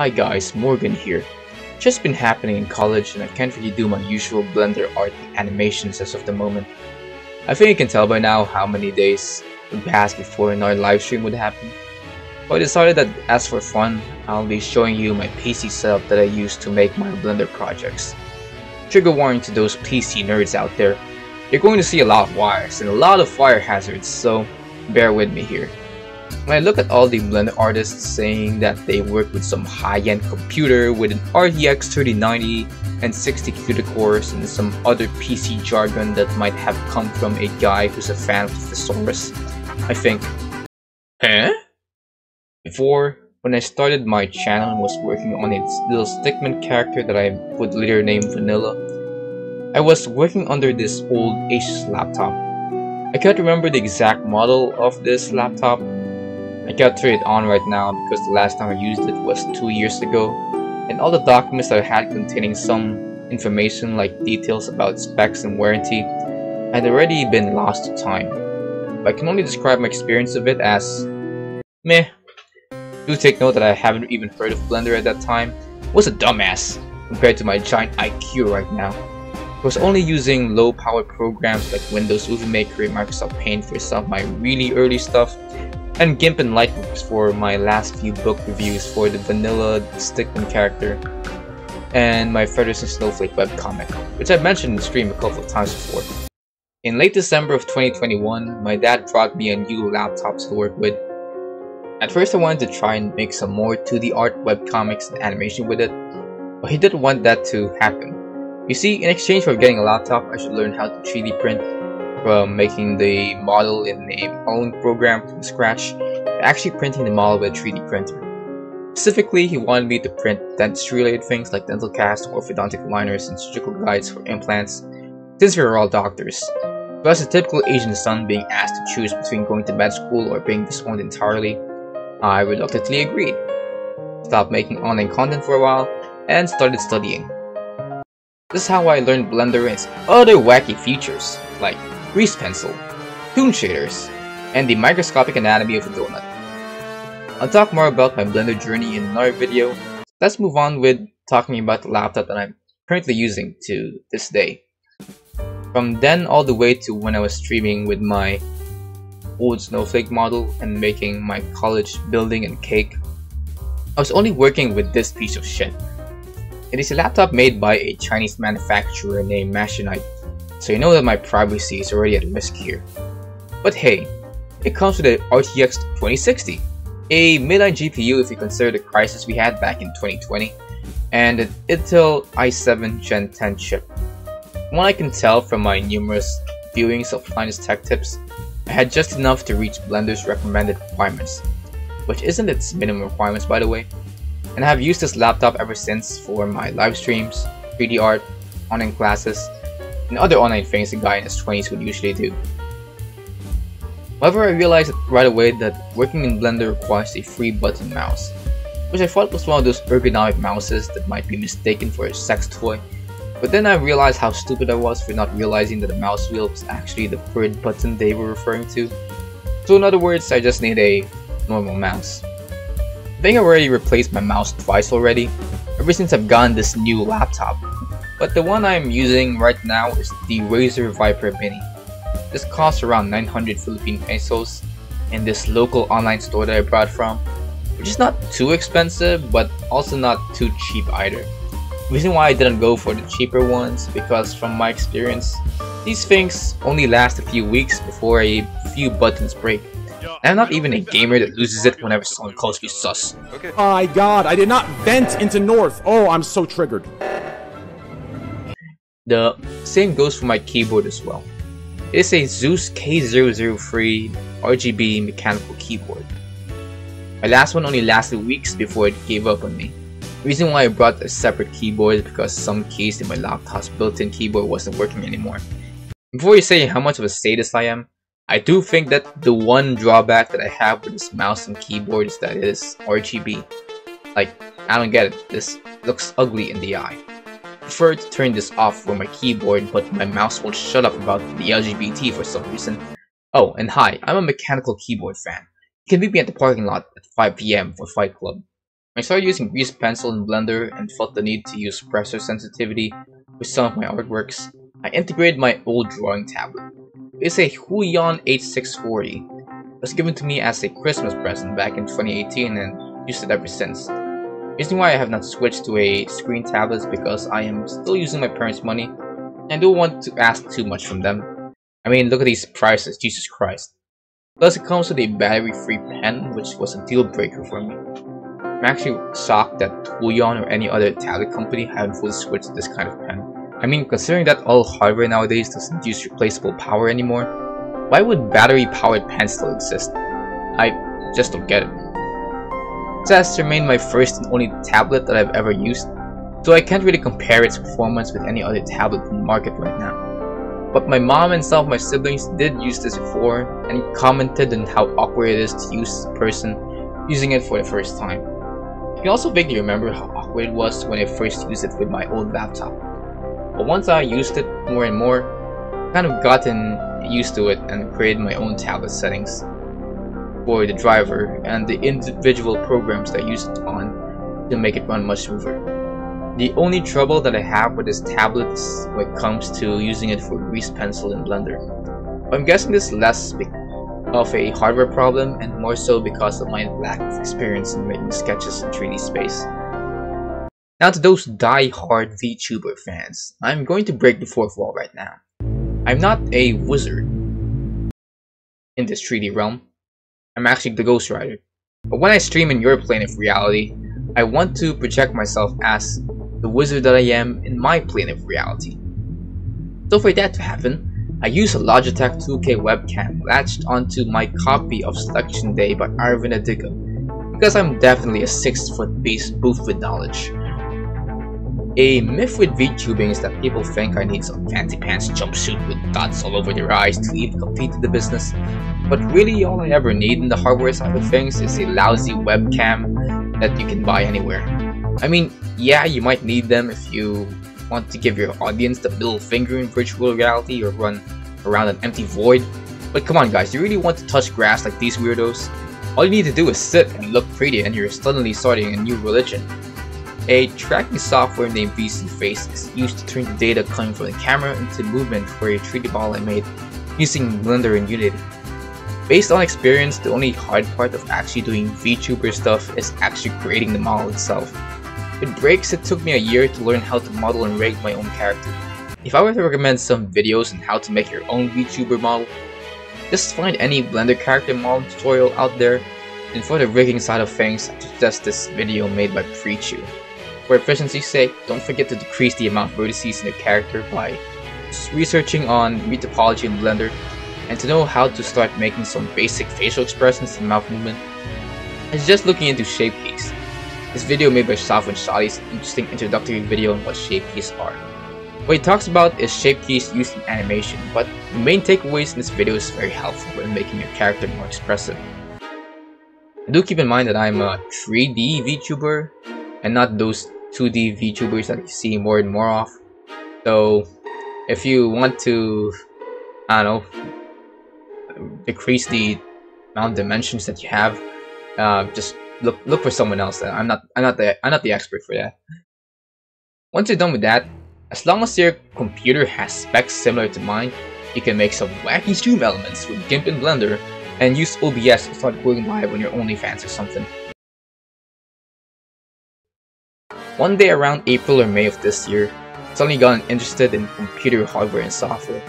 Hi guys, Morgan here. Just been happening in college and I can't really do my usual Blender art animations as of the moment. I think you can tell by now how many days would pass before another livestream would happen. But I decided that as for fun, I'll be showing you my PC setup that I use to make my Blender projects. Trigger warning to those PC nerds out there, you're going to see a lot of wires and a lot of fire hazards, so bear with me here. When I look at all the Blender artists saying that they work with some high-end computer with an RTX 3090 and 60 CUDA cores and some other PC jargon that might have come from a guy who's a fan of the Thesaurus, I think, Huh? Before, when I started my channel and was working on a little stickman character that I would later name Vanilla, I was working under this old Asus laptop. I can't remember the exact model of this laptop, I can't turn it on right now because the last time I used it was two years ago, and all the documents that I had containing some information like details about specs and warranty had already been lost to time. I can only describe my experience of it as meh. Do take note that I haven't even heard of Blender at that time. I was a dumbass compared to my giant IQ right now. I was only using low-powered programs like Windows Movie Maker and Microsoft Paint for some of my really early stuff, and GIMP and Lightworks for my last few book reviews for the vanilla Stickman character and my and Snowflake webcomic, which I've mentioned in the stream a couple of times before. In late December of 2021, my dad brought me a new laptop to work with. At first I wanted to try and make some more 2D art, webcomics, and animation with it, but he didn't want that to happen. You see, in exchange for getting a laptop, I should learn how to 3D print from making the model in a modeling program from scratch to actually printing the model with a 3D printer. Specifically, he wanted me to print dentistry-related things like dental casts, or orthodontic liners, and surgical guides for implants, since we were all doctors. Plus, a typical Asian son being asked to choose between going to med school or being disowned entirely, I reluctantly agreed. Stopped making online content for a while, and started studying. This is how I learned Blender and its other wacky features, like grease pencil, toon shaders, and the microscopic anatomy of a donut. I'll talk more about my Blender journey in another video. Let's move on with talking about the laptop that I'm currently using to this day. From then all the way to when I was streaming with my old snowflake model and making my college building and cake, I was only working with this piece of shit. It is a laptop made by a Chinese manufacturer named Machenike so you know that my privacy is already at risk here. But hey, it comes with an RTX 2060, a midline GPU if you consider the crisis we had back in 2020, and an Intel i7 Gen 10 chip. From what I can tell from my numerous viewings of Linus Tech Tips, I had just enough to reach Blender's recommended requirements, which isn't its minimum requirements by the way, and I have used this laptop ever since for my live streams, 3D art, online classes, and other online things a guy in his 20s would usually do. However, I realized right away that working in Blender requires a free button mouse, which I thought was one of those ergonomic mouses that might be mistaken for a sex toy, but then I realized how stupid I was for not realizing that the mouse wheel was actually the third button they were referring to. So in other words, I just need a normal mouse. I think I already replaced my mouse twice already, ever since I've gotten this new laptop, but the one I'm using right now is the Razer Viper Mini. This costs around 900 Philippine pesos in this local online store that I brought from, which is not too expensive but also not too cheap either. The reason why I didn't go for the cheaper ones because from my experience, these things only last a few weeks before a few buttons break. I'm not even a gamer that loses it whenever someone calls me sus. Okay. My god, I did not vent into North! Oh, I'm so triggered. The same goes for my keyboard as well. It's a Zeus K003 RGB mechanical keyboard. My last one only lasted weeks before it gave up on me. The reason why I brought a separate keyboard is because some keys in my laptop's built-in keyboard wasn't working anymore. Before you say how much of a sadist I am, I do think that the one drawback that I have with this mouse and keyboard is that it is RGB. Like, I don't get it, this looks ugly in the eye prefer to turn this off for my keyboard, but my mouse won't shut up about the LGBT for some reason. Oh, and hi, I'm a mechanical keyboard fan. Can meet me at the parking lot at 5pm for Fight Club. I started using grease pencil and blender and felt the need to use pressure sensitivity with some of my artworks. I integrated my old drawing tablet. It's a Huion H640. It was given to me as a Christmas present back in 2018 and used it ever since. Reason why I have not switched to a screen tablet is because I am still using my parents' money and I don't want to ask too much from them. I mean, look at these prices, Jesus Christ. Plus, it comes with a battery-free pen, which was a deal breaker for me. I'm actually shocked that Huion or any other tablet company haven't fully switched to this kind of pen. I mean, considering that all hardware nowadays doesn't use replaceable power anymore, why would battery-powered pens still exist? I just don't get it. This has remained my first and only tablet that I've ever used, so I can't really compare its performance with any other tablet in the market right now. But my mom and some of my siblings did use this before and commented on how awkward it is to use a person using it for the first time. I can also vaguely remember how awkward it was when I first used it with my old laptop. But once I used it more and more, I kind of gotten used to it and created my own tablet settings the driver and the individual programs that use it on to make it run much smoother. The only trouble that I have with this tablet is when it comes to using it for grease pencil and blender. I'm guessing this is less of a hardware problem and more so because of my lack of experience in making sketches in 3D space. Now to those die-hard VTuber fans, I'm going to break the fourth wall right now. I'm not a wizard in this 3D realm. I'm actually the Ghost Rider. But when I stream in your plane of reality, I want to project myself as the wizard that I am in my plane of reality. So for that to happen, I use a Logitech 2K webcam latched onto my copy of Selection Day by Aravind Adiga, because I'm definitely a 6 foot beast booth with knowledge. A myth with VTubing is that people think I need some fancy pants jumpsuit with dots all over their eyes to even compete in the business, but really all I ever need in the hardware side of things is a lousy webcam that you can buy anywhere. I mean, yeah, you might need them if you want to give your audience the middle finger in virtual reality or run around an empty void. But come on guys, you really want to touch grass like these weirdos? All you need to do is sit and look pretty and you're suddenly starting a new religion. A tracking software named VSeeFace is used to turn the data coming from the camera into movement for a 3D model I made using Blender and Unity. Based on experience, the only hard part of actually doing VTuber stuff is actually creating the model itself. With breaks, it took me a year to learn how to model and rig my own character. If I were to recommend some videos on how to make your own VTuber model, just find any Blender character model tutorial out there, and for the rigging side of things, I suggest this video made by Preachu. For efficiency's sake, don't forget to decrease the amount of vertices in your character by researching on topology in Blender, and to know how to start making some basic facial expressions and mouth movement, and just looking into shape keys. This video made by Safwan Shadi is an interesting introductory video on what shape keys are. What he talks about is shape keys used in animation, but the main takeaways in this video is very helpful in making your character more expressive. do keep in mind that I'm a 3D VTuber and not those 2D VTubers that you see more and more of. So if you want to, I don't know, decrease the amount of dimensions that you have, uh, just look look for someone else. I'm not I'm not the I'm not the expert for that. Once you're done with that, as long as your computer has specs similar to mine, you can make some wacky stream elements with GIMP and Blender and use OBS to start going live on your OnlyFans or something. One day around April or May of this year, suddenly got interested in computer hardware and software.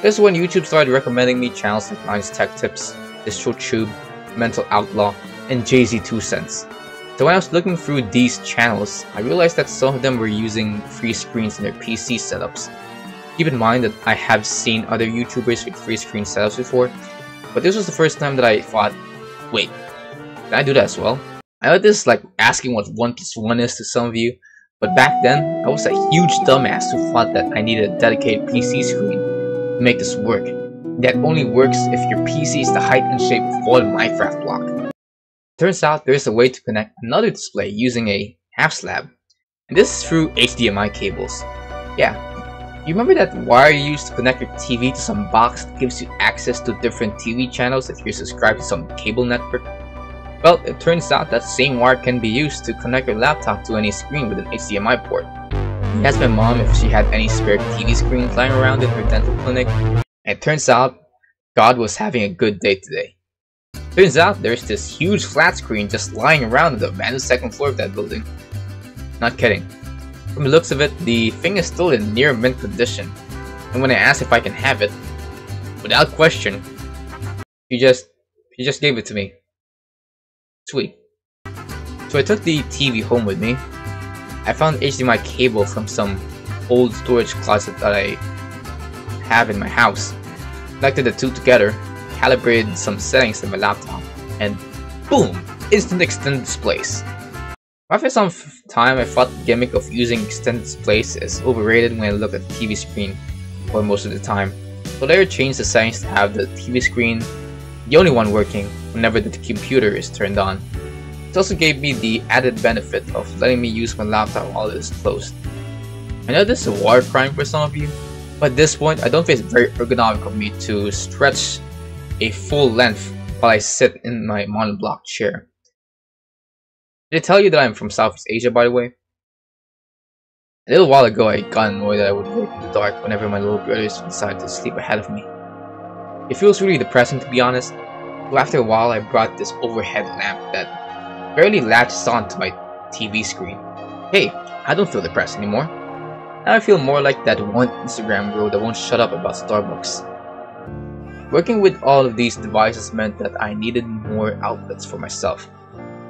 This is when YouTube started recommending me channels like Nice Tech Tips, DistroTube, Mental Outlaw, and JayzTwoCents. So when I was looking through these channels, I realized that some of them were using free screens in their PC setups. Keep in mind that I have seen other YouTubers with free screen setups before, but this was the first time that I thought, wait, can I do that as well? I know this is like asking what 1 plus 1 is to some of you, but back then, I was a huge dumbass who thought that I needed a dedicated PC screen to make this work. That only works if your PC is the height and shape of one Minecraft block. Turns out there is a way to connect another display using a half slab, and this is through HDMI cables. Yeah, you remember that wire you used to connect your TV to some box that gives you access to different TV channels if you're subscribed to some cable network? Well, it turns out that same wire can be used to connect your laptop to any screen with an HDMI port. I asked my mom if she had any spare TV screens lying around in her dental clinic, and it turns out God was having a good day today. Turns out there's this huge flat screen just lying around on the abandoned second floor of that building. Not kidding. From the looks of it, the thing is still in near mint condition, and when I asked if I can have it, without question, he just he just gave it to me. Sweet. So I took the TV home with me. I found HDMI cable from some old storage closet that I have in my house. Connected the two together, calibrated some settings in my laptop, and boom! Instant extended displays. After some time, I thought the gimmick of using extended displays is overrated when I look at the TV screen for most of the time. So later changed the settings to have the TV screen the only one working whenever the computer is turned on. It also gave me the added benefit of letting me use my laptop while it is closed. I know this is a war crime for some of you, but at this point I don't think it's very ergonomic of me to stretch a full length while I sit in my monoblock chair. Did I tell you that I'm from Southeast Asia by the way? A little while ago I got annoyed that I would work in the dark whenever my little brothers decided to sleep ahead of me. It feels really depressing to be honest, but after a while I brought this overhead lamp that barely latches onto my TV screen. Hey, I don't feel depressed anymore. Now I feel more like that one Instagram girl that won't shut up about Starbucks. Working with all of these devices meant that I needed more outlets for myself.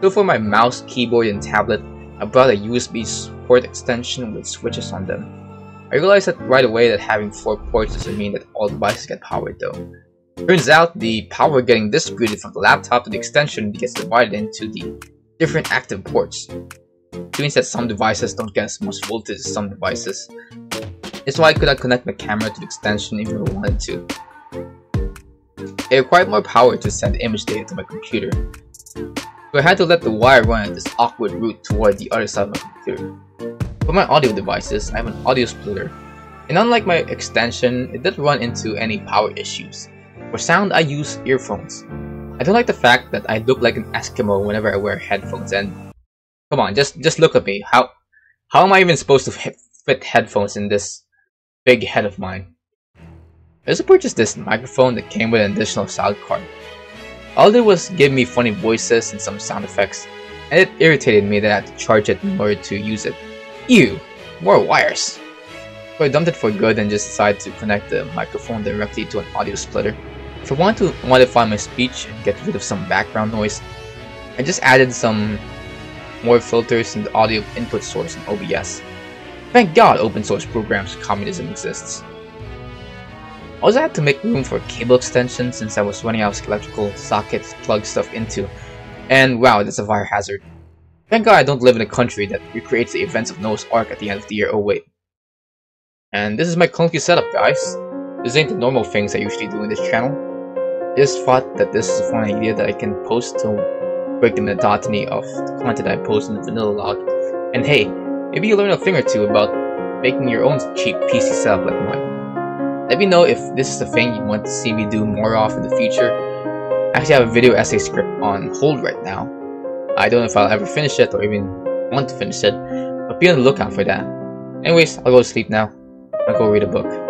So for my mouse, keyboard, and tablet, I brought a USB port extension with switches on them. I realized that right away that having 4 ports doesn't mean that all devices get powered though. Turns out the power getting distributed from the laptop to the extension gets divided into the different active ports. It means that some devices don't get as much voltage as some devices. It's why I could not connect my camera to the extension if I wanted to. It required more power to send image data to my computer, so I had to let the wire run at this awkward route toward the other side of my computer. For my audio devices, I have an audio splitter, and unlike my extension, it didn't run into any power issues. For sound, I use earphones. I don't like the fact that I look like an Eskimo whenever I wear headphones and... Come on, just just look at me. How how am I even supposed to fit headphones in this big head of mine? I also purchased this microphone that came with an additional sound card. All it did was give me funny voices and some sound effects, and it irritated me that I had to charge it in order to use it. Ew! More wires! So I dumped it for good and just decided to connect the microphone directly to an audio splitter. If I want to modify my speech and get rid of some background noise, I just added some more filters in the audio input source in OBS. Thank God open source programs communism exists. I also had to make room for cable extension since I was running out of electrical sockets to plug stuff into. And wow, that's a fire hazard. Thank God I don't live in a country that recreates the events of Noah's Ark at the end of the year. Oh wait. And this is my clunky setup, guys. This ain't the normal things I usually do in this channel. Just thought that this is a fun idea that I can post to break the monotony of the content I post in the vanilla log. And hey, maybe you learn a thing or two about making your own cheap PC setup like mine. Let me know if this is the thing you want to see me do more of in the future. I actually have a video essay script on hold right now. I don't know if I'll ever finish it or even want to finish it, but be on the lookout for that. Anyways, I'll go to sleep now. I'll go read a book.